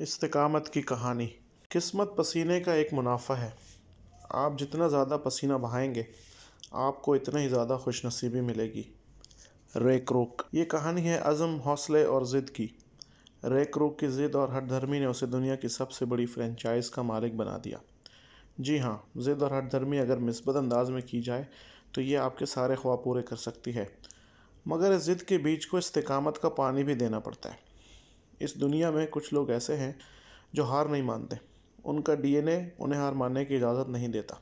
इस्तेकामत की कहानी। किस्मत पसीने का एक मुनाफा है। आप जितना ज़्यादा पसीना बहाएँगे, आपको इतना ही ज़्यादा खुशनसीबी मिलेगी। रेक रोक। ये कहानी है अज़म, हौसले और ज़िद की। रेक रोक की ज़िद और हटधर्मी ने उसे दुनिया की सबसे बड़ी फ्रेंचाइज़ का मालिक बना दिया। जी हाँ ज़िद और हटधर्मी अगर मिसबत अंदाज में की जाए तो ये आपके सारे ख्वाब पूरे कर सकती है। मगर इस ज़िद के बीच को इस्तकामत का पानी भी देना पड़ता है। इस दुनिया में कुछ लोग ऐसे हैं जो हार नहीं मानते। उनका डीएनए उन्हें हार मानने की इजाज़त नहीं देता।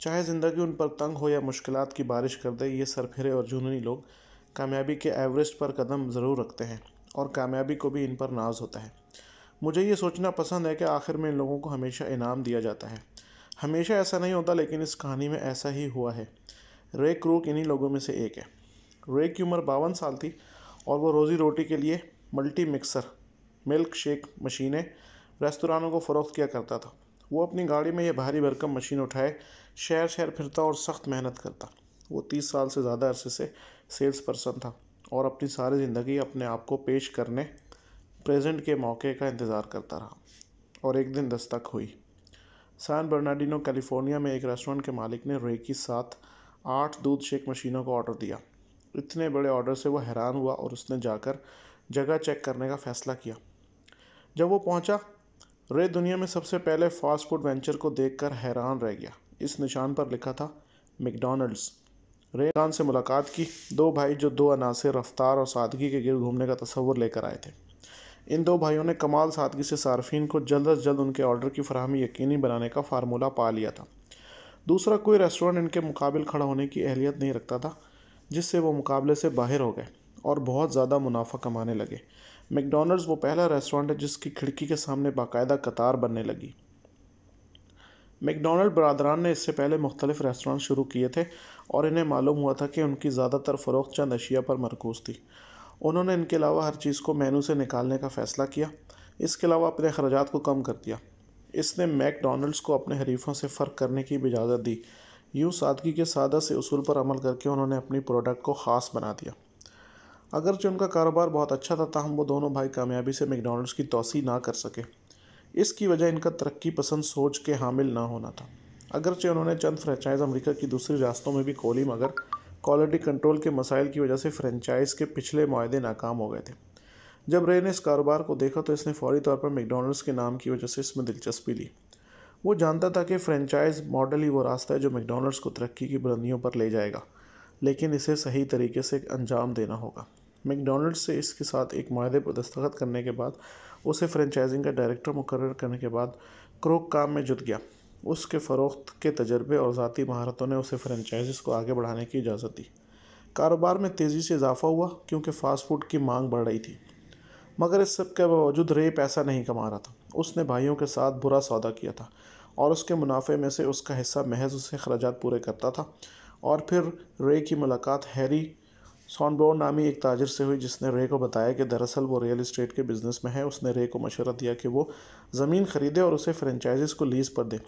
चाहे ज़िंदगी उन पर तंग हो या मुश्किल की बारिश कर दे, ये सरफिरे और जुनूनी लोग कामयाबी के एवरेस्ट पर कदम ज़रूर रखते हैं और कामयाबी को भी इन पर नाज होता है। मुझे ये सोचना पसंद है कि आखिर में इन लोगों को हमेशा इनाम दिया जाता है। हमेशा ऐसा नहीं होता, लेकिन इस कहानी में ऐसा ही हुआ है। रे क्रूक इन्हीं लोगों में से एक है। रे की उम्र बावन साल थी और वो रोज़ी रोटी के लिए मल्टी मिक्सर मिल्क शेक मशीनें रेस्तरानों को फ़रोख्त किया करता था। वो अपनी गाड़ी में यह भारी भरकम मशीन उठाए शहर शहर फिरता और सख्त मेहनत करता। वो तीस साल से ज़्यादा अरसे से सेल्स पर्सन था और अपनी सारी ज़िंदगी अपने आप को पेश करने प्रेजेंट के मौके का इंतज़ार करता रहा और एक दिन दस्तक हुई। सैन बर्नाडिनो कैलिफ़ोर्निया में एक रेस्टोरेंट के मालिक ने रे की साथ आठ दूध शेक मशीनों को ऑर्डर दिया। इतने बड़े ऑर्डर से वो हैरान हुआ और उसने जाकर जगह चेक करने का फ़ैसला किया। जब वो पहुँचा, रे दुनिया में सबसे पहले फास्ट फ़ूड वेंचर को देखकर हैरान रह गया। इस निशान पर लिखा था, मैकडोनल्ड्स। रे खान से मुलाकात की। दो भाई जो दो अनासर रफ्तार और सादगी के गिर घूमने का तस्वर लेकर आए थे। इन दो भाइयों ने कमाल सादगी से सार्फिन को जल्द अज जल्द उनके ऑर्डर की फरहमी यकीनी बनाने का फार्मूला पा लिया था। दूसरा, कोई रेस्टोरेंट इनके मुकाबले खड़ा होने की अहलियत नहीं रखता था, जिससे वो मुकाबले से बाहर हो गए। और बहुत ज़्यादा मुनाफा कमाने लगे। मैकडोनल्ड्स वो पहला रेस्टोरेंट है जिसकी खिड़की के सामने बाकायदा कतार बनने लगी। मैकडोनल्ड बरदरान ने इससे पहले मुख्तलिफ़ रेस्टोरेंट शुरू किए थे और इन्हें मालूम हुआ था कि उनकी ज़्यादातर फ़रोख्त चंद अशिया पर मरकूज़ थी। उन्होंने इनके अलावा हर चीज़ को मेनू से निकालने का फ़ैसला किया। इसके अलावा अपने अखराज को कम कर दिया। इसने मैकडोनल्ड्स को अपने हरीफों से फ़र्क करने की इजाज़त दी। यूँ सादगी के सादा से उसूल पर अमल करके उन्होंने अपनी प्रोडक्ट को ख़ास बना दिया। अगरचे उनका कारोबार बहुत अच्छा था, ताहम वो दोनों भाई कामयाबी से मैकडोनल्ड्स की तोसी ना कर सके। इसकी वजह इनका तरक्की पसंद सोच के हामिल ना होना था। अगरचे उन्होंने चंद फ्रेंचाइज अमेरिका की दूसरी रास्तों में भी खोली, मगर क्वालिटी कंट्रोल के मसाइल की वजह से फ्रेंचाइज़ के पिछले माहे नाकाम हो गए थे। जब रे ने इस कारोबार को देखा तो इसने फौरी तौर पर मैकडोनल्ड्स के नाम की वजह से इसमें दिलचस्पी ली। वो जानता था कि फ्रेंचाइज मॉडल ही वो रास्ता है जो मैकडोनल्ड्स को तरक्की की बुलंदियों पर ले जाएगा, लेकिन इसे सही तरीके से अंजाम देना होगा। मैकडोनल्ड्स से इसके साथ एक माहे पर दस्तखत करने के बाद, उसे फ्रेंचाइजिंग का डायरेक्टर मुकर करने के बाद, क्रोक काम में जुट गया। उसके फ़रोख्त के तजर्बे और ज़ाती महारतों ने उसे फ्रेंचाइजीज़ को आगे बढ़ाने की इजाज़त दी। कारोबार में तेज़ी से इजाफा हुआ, क्योंकि फ़ास्ट फ़ूड की मांग बढ़ रही थी। मगर इस सब के बावजूद रे पैसा नहीं कमा रहा था। उसने भाइयों के साथ बुरा सौदा किया था और उसके मुनाफे में से उसका हिस्सा महज उसके अखराज पूरे करता था। और फिर रे की मुलाकात हैरी सॉनबोर्न नामी एक ताजर से हुई, जिसने रे को बताया कि दरअसल वो रियल इस्टेट के बिज़नेस में है। उसने रे को मशवरा दिया कि वो ज़मीन ख़रीदे और उसे फ्रेंचाइजीज को लीज़ पर दे।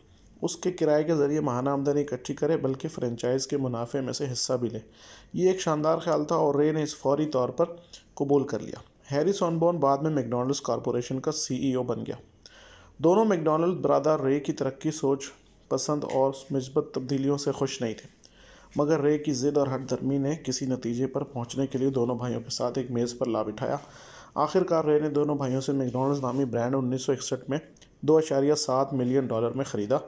उसके किराए के ज़रिए महाना आमदनी इकट्ठी करे, बल्कि फ्रेंचाइज़ के मुनाफे में से हिस्सा भी ले। ये एक शानदार ख्याल था और रे ने इस फौरी तौर पर कबूल कर लिया। हैरी सॉनबोर्न बाद में मैकडोनल्ड्स कॉरपोरेशन का सीईओ बन गया। दोनों मैकडोनल्ड बरदर रे की तरक्की सोच, पसंद और मस्बत तब्दीलियों से खुश नहीं थे। मगर रे की ज़िद और हटधर्मी ने किसी नतीजे पर पहुँचने के लिए दोनों भाइयों के साथ एक मेज़ पर ला बिठाया आखिरकार रे ने दोनों भाइयों से मैकडोनल्ड्स नामी ब्रांड उन्नीस सौ इकसठ में दो अशारिया सात मिलियन डॉलर में ख़रीदा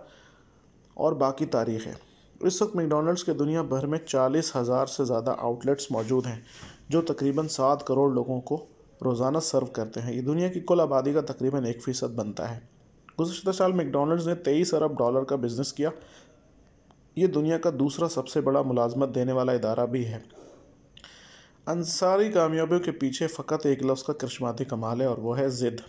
और बाकी तारीख है। इस वक्त मैकडोनल्ड्स के दुनिया भर में चालीस हज़ार से ज़्यादा आउटलेट्स मौजूद हैं, जो तकरीबन सात करोड़ लोगों को रोज़ाना सर्व करते हैं। ये दुनिया की कुल आबादी का तकरीबन एक फ़ीसद बनता है। गुजशत साल मैकडोनल्ड्स ने तेईस अरब डॉलर का बिज़नेस किया ये दुनिया का दूसरा सबसे बड़ा मुलाजमत देने वाला इदारा भी है। अंसारी कामयाबियों के पीछे फ़कत एक लफ्ज़ का करिश्माती कमाल है और वह है ज़िद।